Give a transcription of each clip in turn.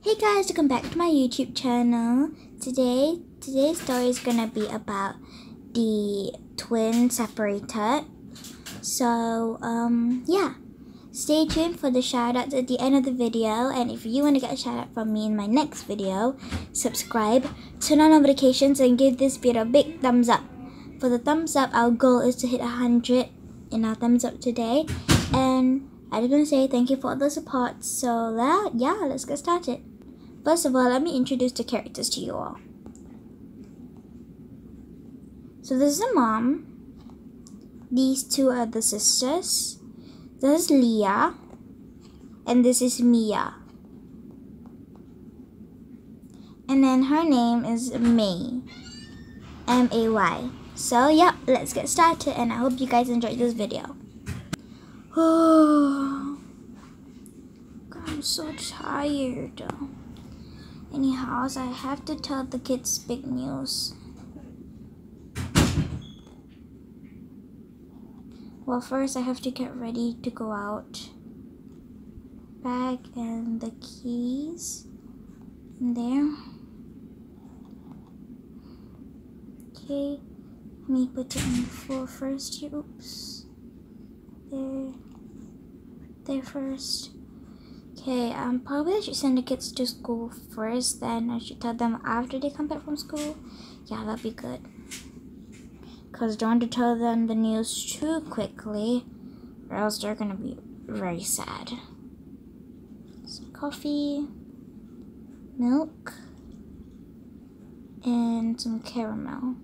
Hey guys, welcome back to my YouTube channel. Today, today's story is gonna be about the twin separated. So, um, yeah. Stay tuned for the shoutouts at the end of the video. And if you want to get a shout out from me in my next video, subscribe, turn on notifications, and give this video a big thumbs up. For the thumbs up, our goal is to hit 100 in our thumbs up today. And I just want to say thank you for all the support. So, uh, yeah, let's get started. First of all, let me introduce the characters to you all. So, this is a mom. These two are the sisters. This is Leah. And this is Mia. And then her name is May. M A Y. So, yeah, let's get started. And I hope you guys enjoyed this video. Oh, I'm so tired. Anyhow, I have to tell the kids big news. Well, first I have to get ready to go out. Bag and the keys in there. Okay, let me put it on the floor first. Oops. There. There first. Okay, um, probably I should send the kids to school first, then I should tell them after they come back from school. Yeah, that'd be good. Because don't want to tell them the news too quickly, or else they're gonna be very sad. Some coffee, milk, and some caramel.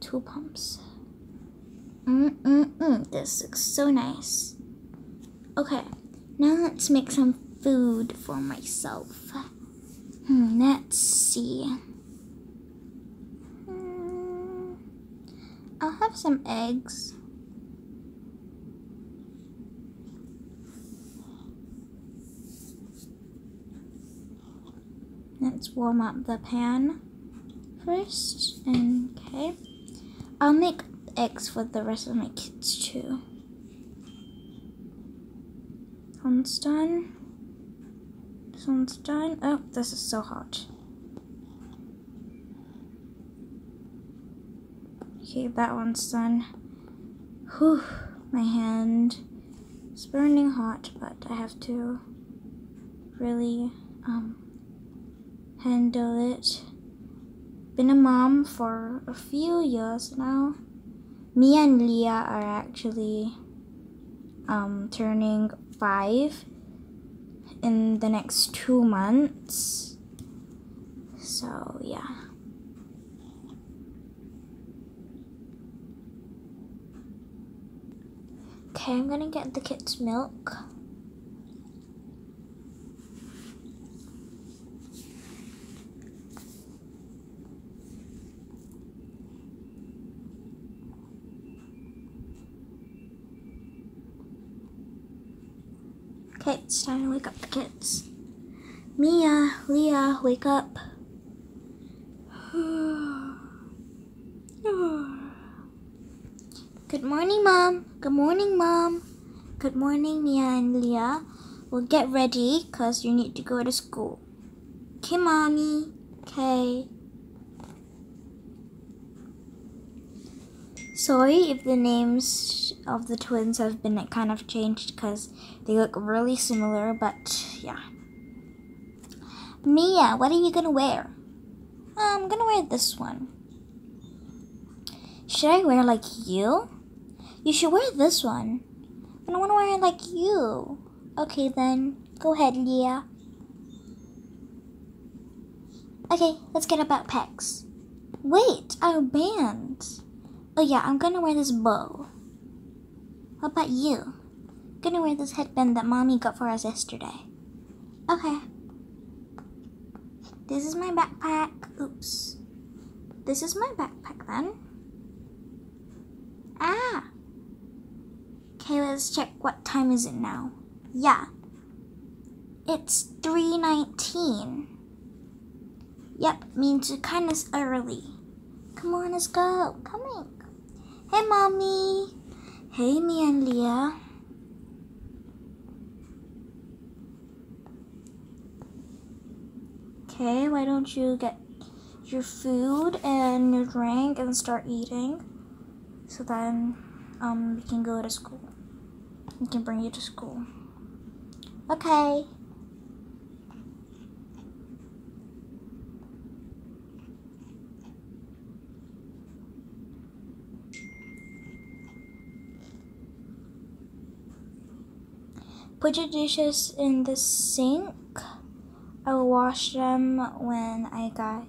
Two pumps. Mm-mm-mm, this looks so nice. Okay, now let's make some food for myself. Hmm, let's see. Hmm, I'll have some eggs. Let's warm up the pan first. Okay. I'll make eggs for the rest of my kids too. One's done. This one's done. Oh, this is so hot. Okay, that one's done. Whew, my hand is burning hot, but I have to really um, handle it. Been a mom for a few years now. Me and Leah are actually um, turning five in the next two months. So, yeah. Okay, I'm gonna get the kids' milk. Okay, it's time to wake up the kids. Mia, Wake up. Good morning, Mom. Good morning, Mom. Good morning, Mia and Leah. Well, get ready, because you need to go to school. Okay, Mommy. Okay. Sorry if the names of the twins have been kind of changed because they look really similar, but. Mia, what are you gonna wear? I'm gonna wear this one. Should I wear like you? You should wear this one. I don't wanna wear like you. Okay then, go ahead, Leah. Okay, let's get about backpacks. Wait, our band. Oh yeah, I'm gonna wear this bow. What about you? I'm gonna wear this headband that mommy got for us yesterday. Okay. This is my backpack. Oops. This is my backpack then. Ah. Okay, let's check what time is it now. Yeah. It's 3.19. Yep, means it kind of early. Come on, let's go. Coming. Hey, Mommy. Hey, Mia and Leah. Okay, why don't you get your food and your drink and start eating? So then um, we can go to school. We can bring you to school. Okay. Put your dishes in the sink. I will wash them when I got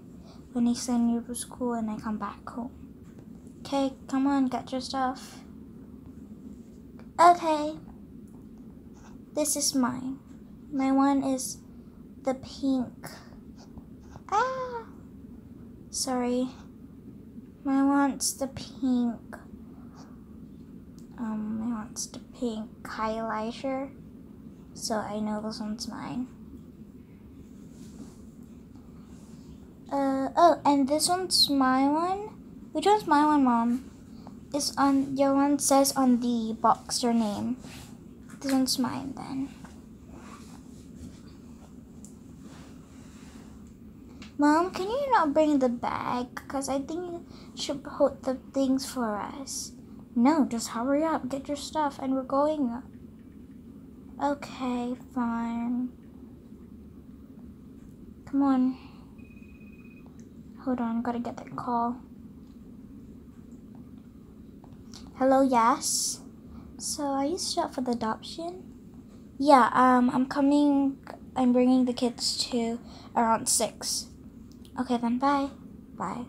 when I send you to school and I come back home. Okay, come on, get your stuff. Okay. This is mine. My one is the pink. Ah! Sorry. My one's the pink. Um, my one's the pink highlighter. So I know this one's mine. Uh, oh, and this one's my one. Which one's my one, Mom? It's on, your one says on the box your name. This one's mine then. Mom, can you not bring the bag? Because I think you should hold the things for us. No, just hurry up, get your stuff, and we're going. Okay, fine. Come on. Hold on, gotta get that call. Hello, yes. So, are you set for the adoption? Yeah, um, I'm coming. I'm bringing the kids to around six. Okay, then bye. Bye.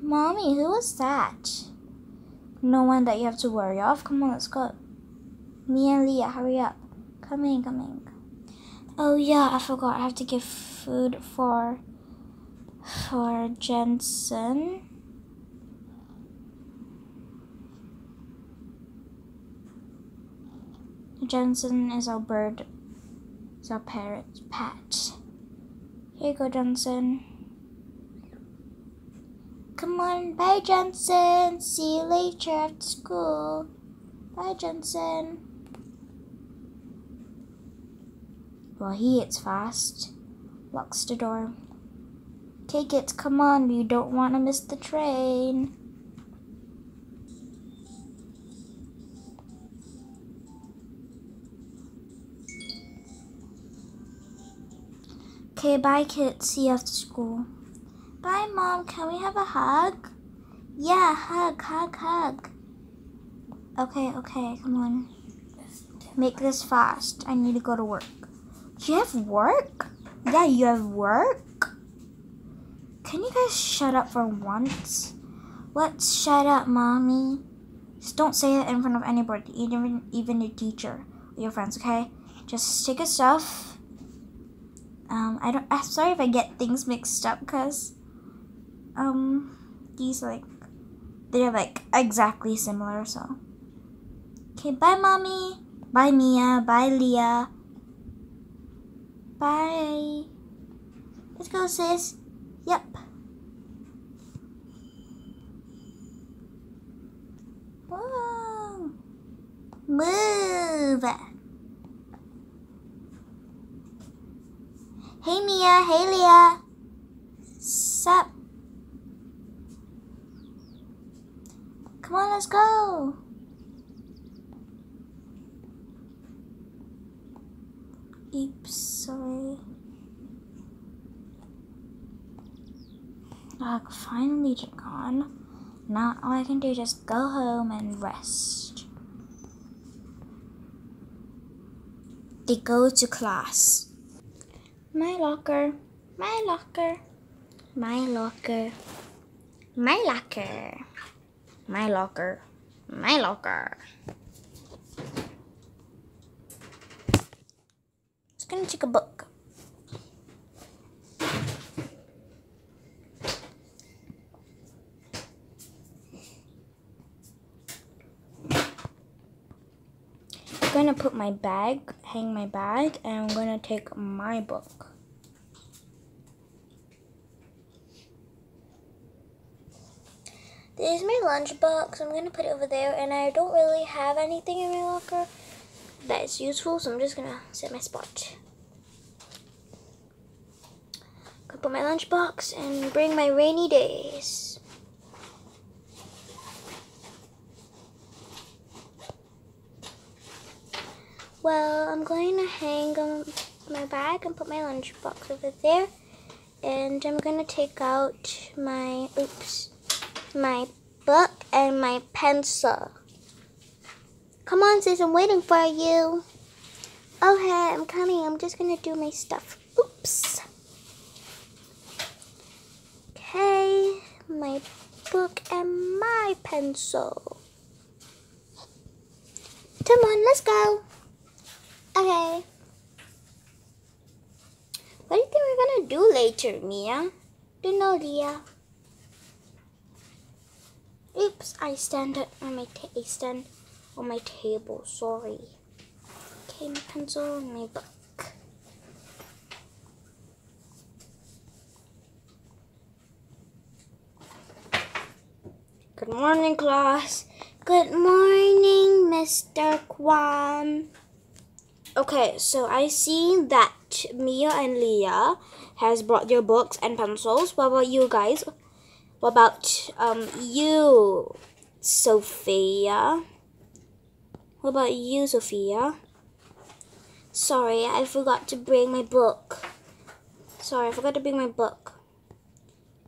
Mommy, who was that? No one that you have to worry of. Come on, let's go. Mia and Leah, hurry up. Coming, coming. Oh yeah, I forgot. I have to give food for for Jensen. Jensen is our bird. Is our parrot pet. Here you go, Jensen. Come on, bye, Jensen. See you later after school. Bye, Jensen. Well, he eats fast. Locks the door. Take it, come on, you don't want to miss the train. Okay, bye, kids. See you after school. Bye, Mom. Can we have a hug? Yeah, hug, hug, hug. Okay, okay, come on. Make this fast. I need to go to work. You have work? Yeah, you have work? Can you guys shut up for once? Let's shut up, Mommy. Just don't say it in front of anybody, even even your teacher or your friends, okay? Just take your stuff um, I don't. I'm sorry if I get things mixed up, cause um, these like they're like exactly similar. So okay, bye, mommy. Bye, Mia. Bye, Leah. Bye. Let's go, sis. Yep. Whoa. Move. Hey Mia, hey Leah. Sup? Come on, let's go. Oops, sorry. Ugh, finally gone. Now all I can do is just go home and rest. They go to class. My locker. My locker. My locker. My locker. My locker. My locker. Just gonna take a book. Put my bag, hang my bag, and I'm gonna take my book. This is my lunchbox. I'm gonna put it over there, and I don't really have anything in my locker that is useful, so I'm just gonna set my spot. Gonna put my lunchbox and bring my rainy days. Well, I'm going to hang my bag and put my lunchbox over there. And I'm going to take out my, oops, my book and my pencil. Come on, sis, I'm waiting for you. Oh, okay, I'm coming. I'm just going to do my stuff. Oops. Okay, my book and my pencil. Come on, let's go. Okay. What do you think we're gonna do later, Mia? Do you know, Leah? Oops, I stand on my I stand on my table. Sorry. Okay, my pencil and my book. Good morning, class. Good morning, Mr. Kwan. Okay, so I see that Mia and Leah has brought their books and pencils. What about you guys? What about um you, Sophia? What about you, Sophia? Sorry, I forgot to bring my book. Sorry, I forgot to bring my book.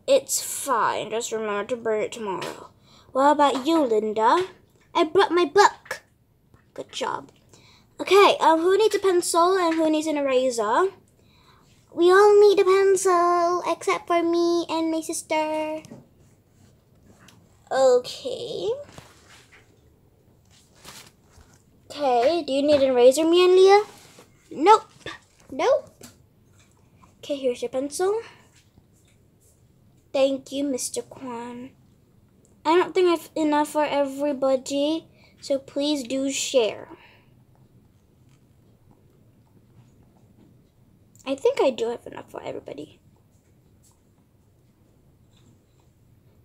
It's fine. Just remember to bring it tomorrow. What about you, Linda? I brought my book. Good job. Okay, um, who needs a pencil and who needs an eraser? We all need a pencil except for me and my sister. Okay. Okay, do you need an eraser, Mia and Leah? Nope. Nope. Okay, here's your pencil. Thank you, Mr. Kwan. I don't think I've enough for everybody, so please do share. I think I do have enough for everybody.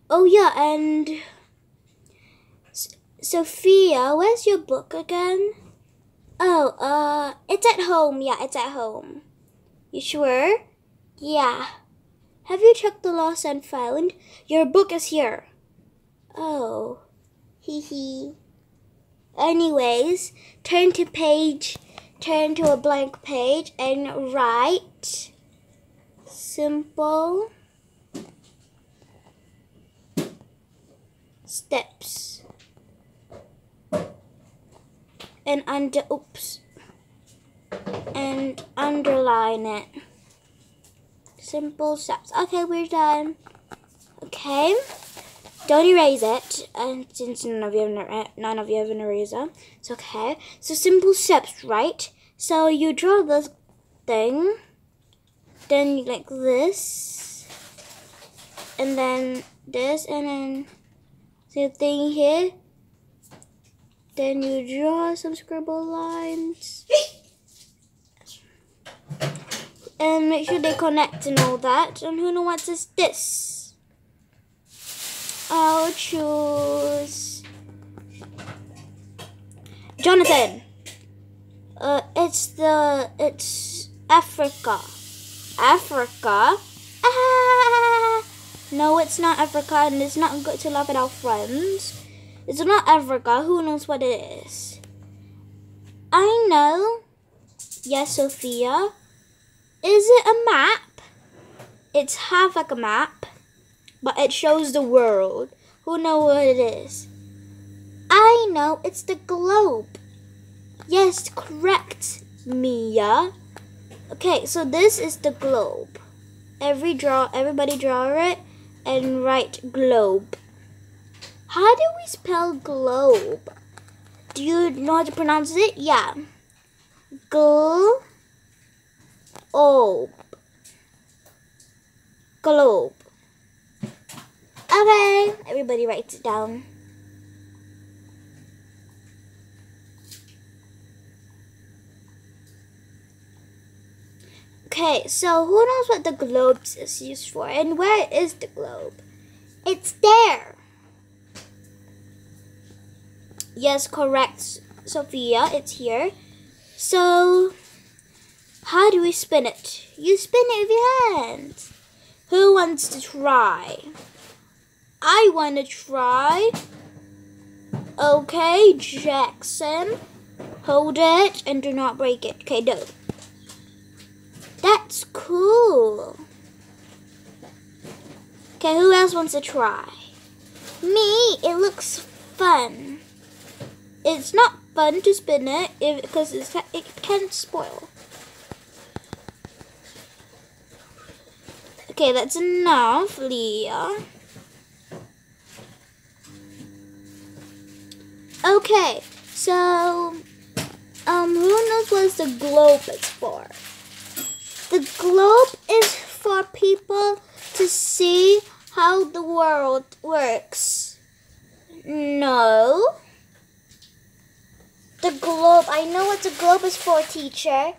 Oh yeah, and S Sophia, where's your book again? Oh, uh, it's at home. Yeah, it's at home. You sure? Yeah. Have you checked the lost and found? Your book is here. Oh, hee hee. Anyways, turn to page turn to a blank page and write simple steps. And under oops and underline it. Simple steps. Okay we're done. Okay don't erase it, and since none of you have eh, none of you have an eraser, it's okay. So simple steps, right? So you draw this thing, then like this, and then this, and then the thing here. Then you draw some scribble lines. and make sure they connect and all that. And who knows what is this? I'll choose Jonathan. Uh, it's the it's Africa. Africa. Ah! No, it's not Africa, and it's not good to laugh at our friends. It's not Africa. Who knows what it is? I know. Yes, Sophia. Is it a map? It's half like a map but it shows the world. Who know what it is? I know, it's the globe. Yes, correct, Mia. Okay, so this is the globe. Every draw, everybody draw it and write globe. How do we spell globe? Do you know how to pronounce it? Yeah. Globe. Globe. Okay, everybody writes it down. Okay, so who knows what the globe is used for? And where is the globe? It's there. Yes, correct, Sophia. It's here. So, how do we spin it? You spin it with your hands. Who wants to try? I want to try. Okay, Jackson. Hold it and do not break it. Okay, do. That's cool. Okay, who else wants to try? Me, it looks fun. It's not fun to spin it because it, it can spoil. Okay, that's enough, Leah. Okay, so, um, who knows what the globe is for? The globe is for people to see how the world works. No. The globe, I know what the globe is for, teacher.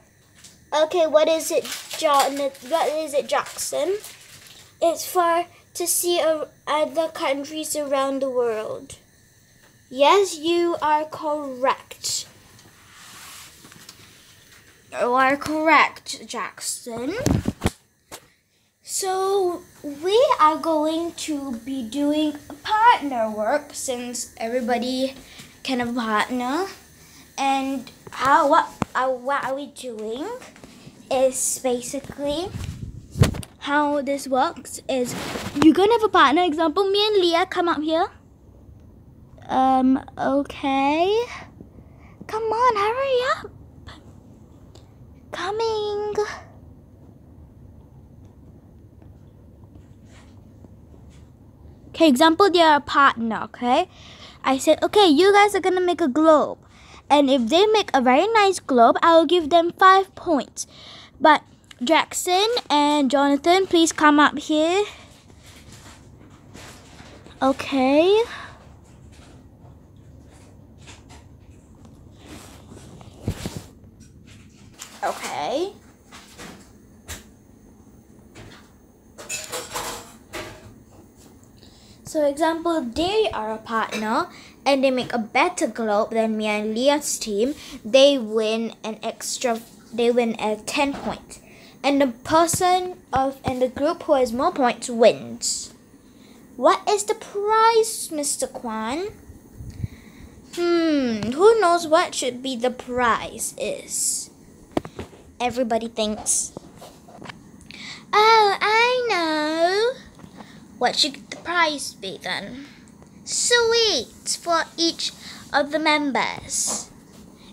Okay, what is it, John? What is it, Jackson? It's for to see other countries around the world. Yes, you are correct. You are correct, Jackson. So we are going to be doing partner work since everybody can have a partner. And how what uh, what are we doing? is basically how this works is you're gonna have a partner example me and leah come up here um okay. Come on hurry up. Coming. Okay example they're a partner okay? I said okay you guys are gonna make a globe. And if they make a very nice globe i will give them five points. But Jackson and Jonathan, please come up here. Okay. Okay. So example, they are a partner and they make a better globe than me and Leah's team. They win an extra they win a 10 points. And the person of in the group who has more points wins. What is the prize, Mr. Kwan? Hmm, who knows what should be the prize is? Everybody thinks. Oh, I know. What should the prize be then? Sweets for each of the members.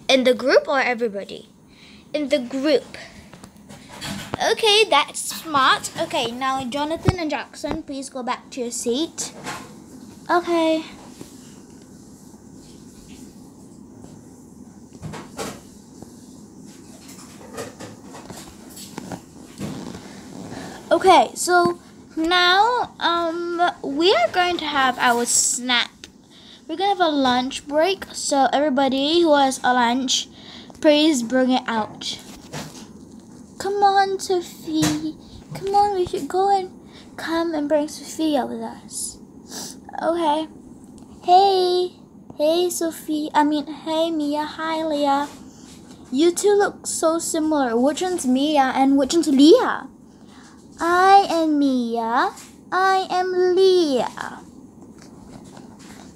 In the group or everybody? in the group. Okay, that's smart. Okay, now Jonathan and Jackson, please go back to your seat. Okay. Okay, so now um we are going to have our snack. We're gonna have a lunch break, so everybody who has a lunch Please bring it out. Come on, Sophie. Come on, we should go and come and bring Sophia with us. Okay. Hey. Hey, Sophie. I mean, hey, Mia. Hi, Leah. You two look so similar. Which one's Mia and which one's Leah? I am Mia. I am Leah.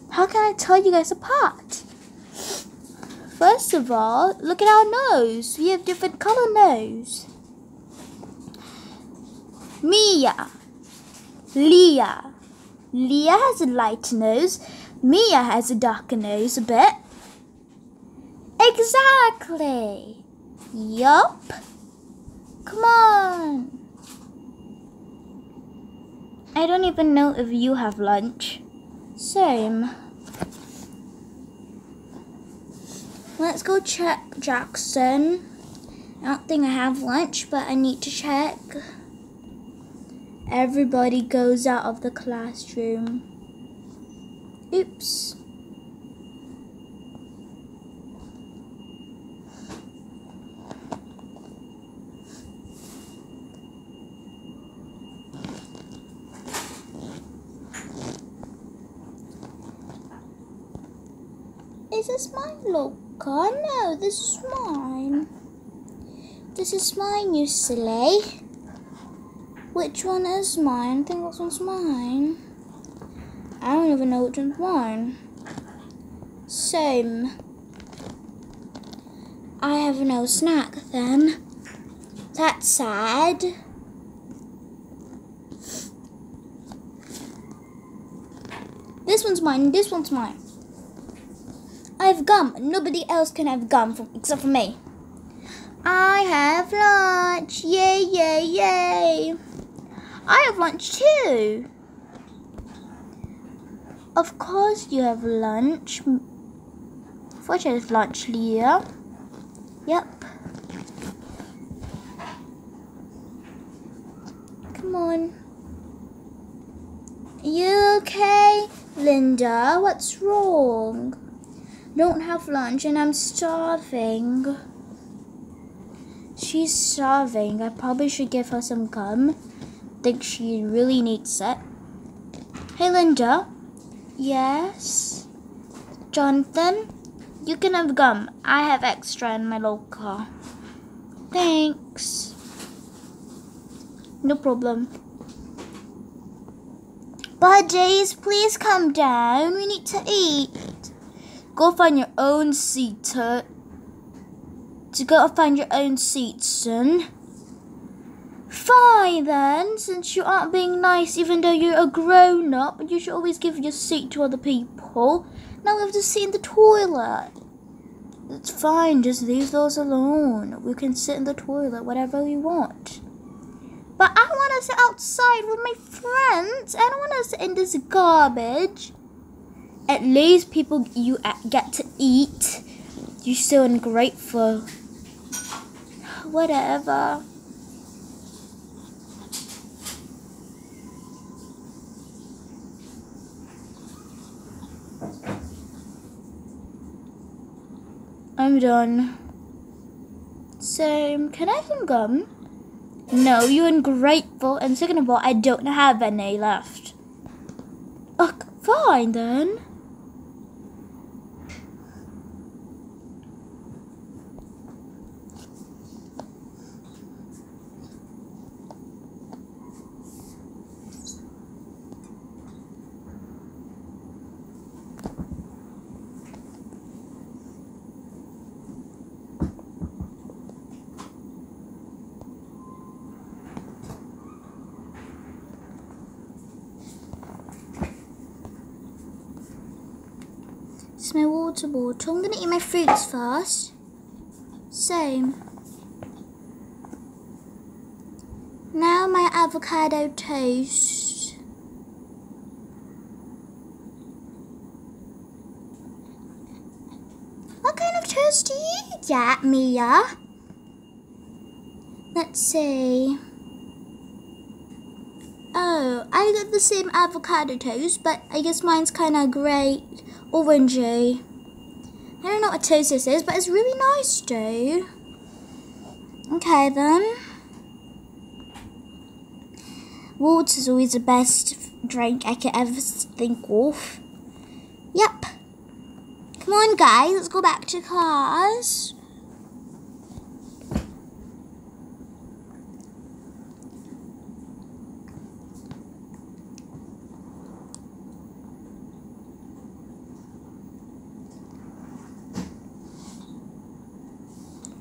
How can I tell you guys apart? First of all, look at our nose. We have different color nose. Mia. Leah. Leah has a light nose. Mia has a darker nose a bit. Exactly. Yup. Come on. I don't even know if you have lunch. Same. Let's go check Jackson. I don't think I have lunch, but I need to check. Everybody goes out of the classroom. Oops. Is look? car? No, this is mine. This is mine, you silly. Which one is mine? I think this one's mine. I don't even know which one's mine. Same. I have no snack then. That's sad. This one's mine, this one's mine. I have gum. Nobody else can have gum from, except for me. I have lunch. Yay, yay, yay. I have lunch too. Of course you have lunch. What is lunch, Leah? Yep. Come on. Are you okay? Linda, what's wrong? Don't have lunch and I'm starving. She's starving. I probably should give her some gum. Think she really needs it. Hey Linda. Yes. Jonathan, you can have gum. I have extra in my locker. Thanks. No problem. Buddies, please come down. We need to eat. Go find your own seat, Tut. To go find your own seat, son. Fine then, since you aren't being nice even though you're a grown up, you should always give your seat to other people. Now we have to sit in the toilet. It's fine, just leave those alone. We can sit in the toilet whatever we want. But I want to sit outside with my friends. I don't want to sit in this garbage. At least people you get to eat. You're so ungrateful. Whatever. I'm done. So, can I have some gum? No, you're ungrateful, and second of all, I don't have any left. Oh, fine then. It's my water. I'm gonna eat my fruits first. Same. Now my avocado toast. What kind of toast do you get, Mia? Let's see. Oh, I got the same avocado toast, but I guess mine's kind of grey, orangey. What toast this is, but it's really nice, too. Okay, then. Water's always the best drink I could ever think of. Yep. Come on, guys, let's go back to cars.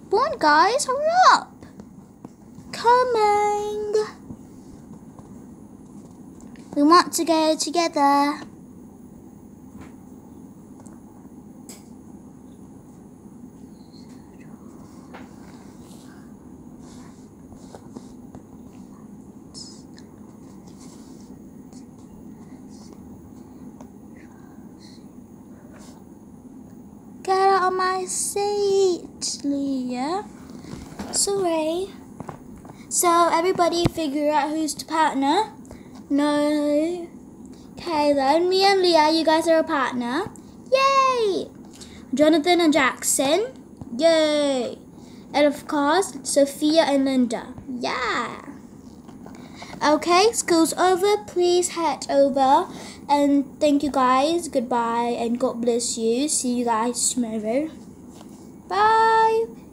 Come on, guys, hurry up. Coming. We want to go together. Get out of my seat, Leah. Sorry. Everybody figure out who's the partner. No. Okay then, Mia and Leah, you guys are a partner. Yay! Jonathan and Jackson. Yay! And of course, Sophia and Linda. Yeah. Okay, school's over. Please head over. And thank you guys. Goodbye and God bless you. See you guys tomorrow. Bye.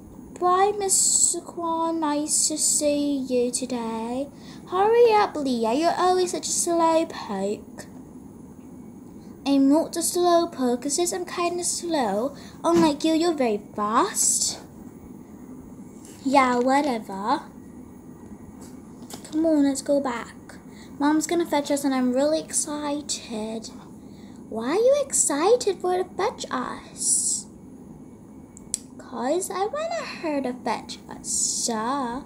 Bye, Mr. Kwan. Nice to see you today. Hurry up, Leah. You're always such a slow poke. I'm not a slow poke, because I'm kind of slow. Oh Unlike you, you're very fast. Yeah, whatever. Come on, let's go back. Mom's gonna fetch us and I'm really excited. Why are you excited for her to fetch us? Cause I to fetch us, sir.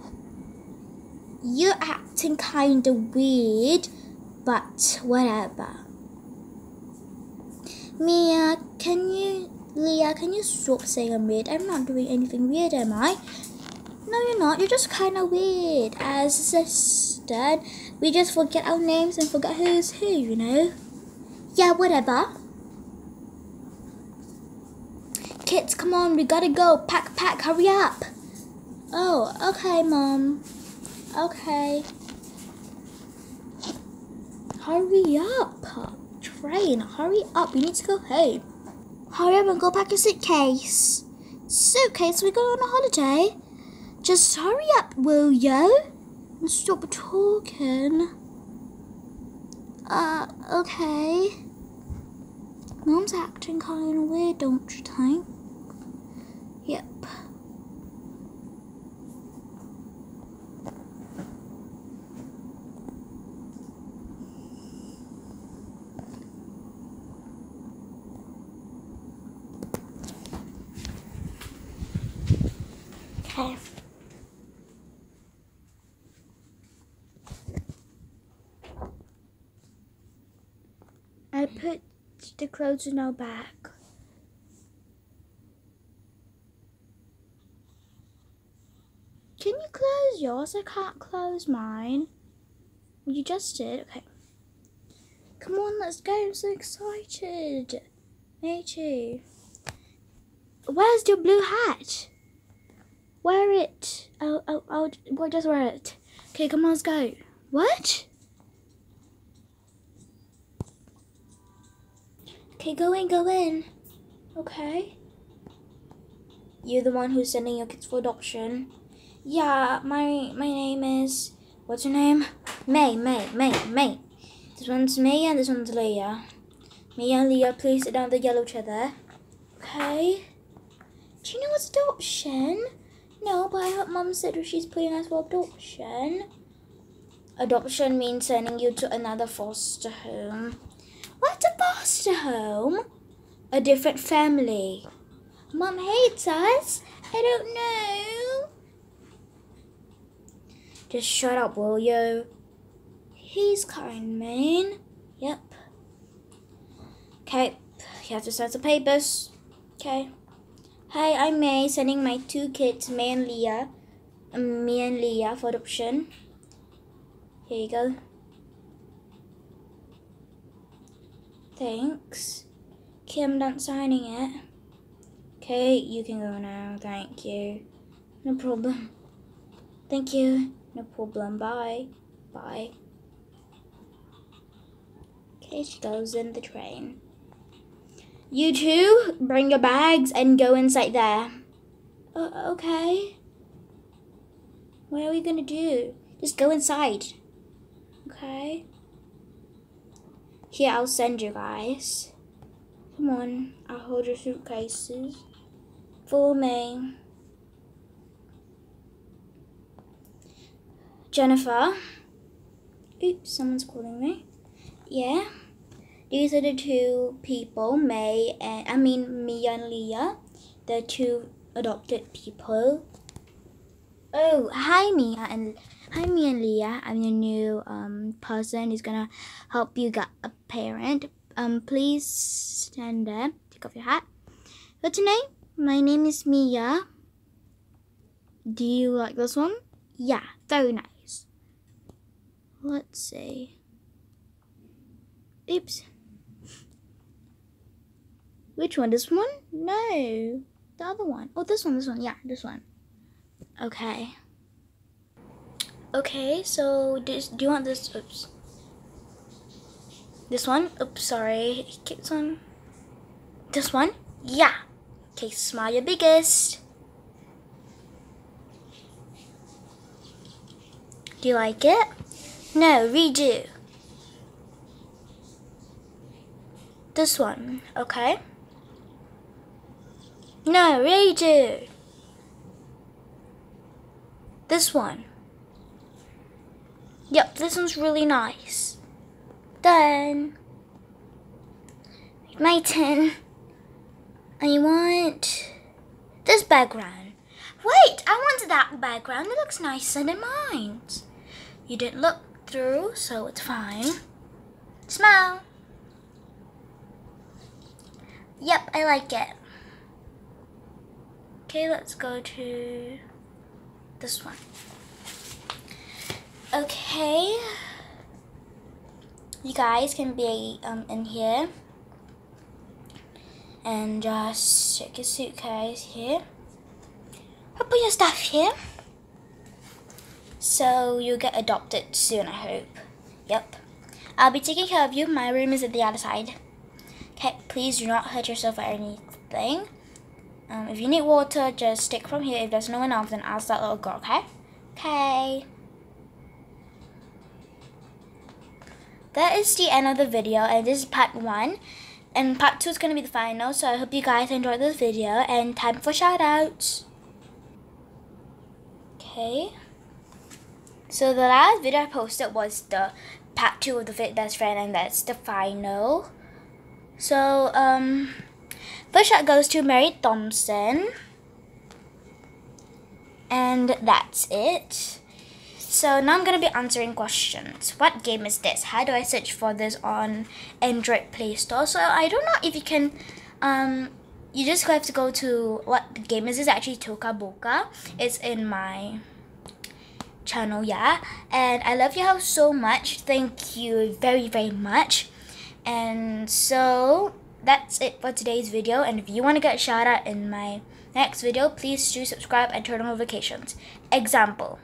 You're acting kinda weird, but whatever. Mia, can you, Leah, can you stop saying I'm weird? I'm not doing anything weird, am I? No, you're not. You're just kind of weird. As a sister, we just forget our names and forget who's who, you know? Yeah, whatever. Kids, come on, we gotta go. Pack, pack, hurry up. Oh, okay, Mom. Okay. Hurry up. Train, hurry up. We need to go home. Hurry up and go pack your suitcase. Suitcase? We go on a holiday? Just hurry up, will you? And stop talking. Uh, okay. Mom's acting kind of weird, don't you think? Yep. Okay. I put the clothes in our bag. Can you close yours? I can't close mine. You just did? Okay. Come on, let's go. I'm so excited. Me too. Where's your blue hat? Wear it. Oh, oh, oh, well, just wear it. Okay, come on, let's go. What? Okay, go in, go in. Okay. You're the one who's sending your kids for adoption. Yeah, my my name is what's your name? May, May, May, May. This one's May and this one's Leah. May and Leah, please sit down the yellow chair there. Okay. Do you know what's adoption? No, but I heard mom said she's putting us for adoption. Adoption means sending you to another foster home. What's a foster home? A different family. Mom hates us. I don't know. Just shut up, will you? He's kind mean. Yep. Okay, you have to sign some papers. Okay. Hi, I'm May, sending my two kids, May and Leah, um, me and Leah, for adoption. Here you go. Thanks. Okay, I'm done signing it. Okay, you can go now. Thank you. No problem. Thank you. No problem. Bye. Bye. Okay, she goes in the train. You two, bring your bags and go inside there. Uh, okay. What are we gonna do? Just go inside. Okay. Here, I'll send you guys. Come on, I'll hold your suitcases. For me. Jennifer. Oops, someone's calling me. Yeah. These are the two people, May and I mean Mia and Leah, the two adopted people. Oh, hi Mia and hi Mia and Leah. I'm your new um person who's gonna help you get a parent. Um, please stand there. Take off your hat. What's your name? My name is Mia. Do you like this one? Yeah, very nice let's say, oops. Which one? This one? No, the other one. Oh, this one, this one. Yeah, this one. Okay. Okay, so this, do you want this? Oops. This one? Oops, sorry. This one? This one? Yeah. Okay, smile your biggest. Do you like it? No, redo. This one, okay? No, redo. This one. Yep, this one's really nice. Done. My turn. I want this background. Wait, I wanted that background. It looks nicer than mine. You didn't look through, so it's fine. Smile. Yep, I like it. Okay, let's go to this one. Okay. You guys can be um, in here. And just check your suitcase here. Put your stuff here. So you'll get adopted soon, I hope. Yep. I'll be taking care of you. My room is at the other side. Okay, please do not hurt yourself or anything. Um, if you need water, just stick from here. If there's no one else, then ask that little girl, okay? Okay. That is the end of the video, and this is part one. And part two is going to be the final, so I hope you guys enjoyed this video, and time for shoutouts. Okay. So the last video I posted was the part two of the Fit Best Friend, and that's the final. So, um, first shot goes to Mary Thompson. And that's it. So now I'm going to be answering questions. What game is this? How do I search for this on Android Play Store? So I don't know if you can, um, you just have to go to what the game is. It's actually Toca Boca. It's in my channel, yeah. And I love your house so much. Thank you very, very much. And so that's it for today's video. And if you want to get a shout out in my next video, please do subscribe and turn on notifications. Example.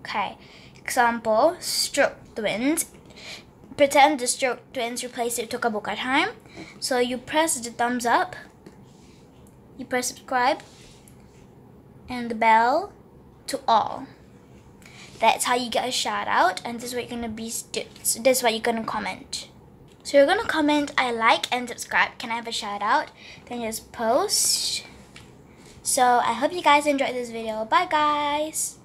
Okay. Example, stroke twins. Pretend the stroke twins replace it Toca Boca time. So you press the thumbs up. You press subscribe. And the bell to all. That's how you get a shout out. And this is what you're gonna be this is what you're gonna comment. So you're gonna comment I like and subscribe. Can I have a shout out? Then just post. So I hope you guys enjoyed this video. Bye guys.